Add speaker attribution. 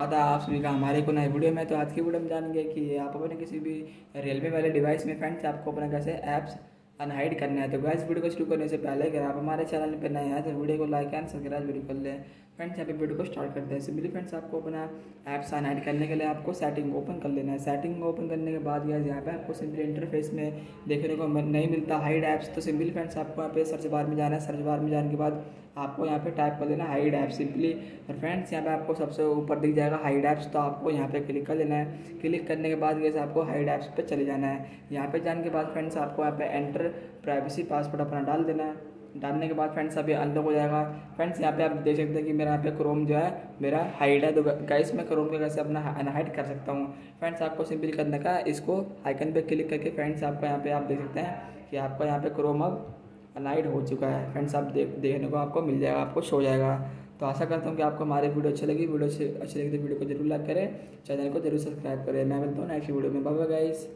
Speaker 1: आता आप सभी का हमारे को नए वीडियो में तो आज की वीडियो में जानेंगे कि आप अपने किसी भी रेलवे वाले डिवाइस में फ्रेंड्स आपको अपना कैसे ऐप्स अनहाइड करना है। तो गैस वीडियो को शुरू करने से पहले, अगर आप हमारे चैनल पर नए हैं तो वीडियो को लाइक एंड सब्सक्राइब ज़रूर कर लें। फ्रेंड्स यहाँ पे वीडियो को स्टार्ट करते हैं। सिंपली फ्रेंड्स आपको अपना ऐप्स अनहाइड करने के लिए आपको सेटिंग ओपन कर लेना है। सेटिंग ओपन करने के बाद गैस यहाँ पे आपको सिंपली इंटरफेस में देखने को नहीं मिलता हाइड ऐप्स तो सिंपली फ्रेंड्स आपको यहाँ पे सर्च बार में जाना है। सर्च बार में जाने के बाद आपको यहाँ पे टाइप कर लेना हाइड ऐप सिंपली और फ्रेंड्स यहाँ पे आपको सबसे ऊपर दिख जाएगा हाइड ऐप्स तो आपको यहाँ पे क्लिक कर लेना है। क्लिक करने के बाद जैसे आपको हाइड ऐप्स पे चले जाना है। यहाँ पे जाने के बाद फ्रेंड्स आपको यहाँ पे एंटर प्राइवेसी पासवर्ड अपना डाल देना है। डालने के बाद फ्रेंड्स अभी अनलॉक हो जाएगा। फ्रेंड्स यहाँ पे आप देख सकते हैं कि मेरा यहाँ पे क्रोम जो है, मेरा हाइड है। तो गाइस मैं क्रोम के कैसे अपना अनहाइड कर सकता हूँ। फ्रेंड्स आपको सिंपली करने का इसको आइकन पे क्लिक करके फ्रेंड्स आपको यहाँ पे आप देख सकते हैं कि आपका यहाँ पे क्रोम अब अलाइड हो चुका है। फ्रेंड्स आप देख, देखने को आपको मिल जाएगा, आपको शो जाएगा। तो आशा करता हूँ कि आपको हमारी वीडियो अच्छी लगी। वीडियो अच्छी लगी तो वीडियो को ज़रूर लाइक करें। चैनल को ज़रूर सब्सक्राइब करें। मैं मिलता हूँ नेक्स्ट वीडियो में। बाबा गाइस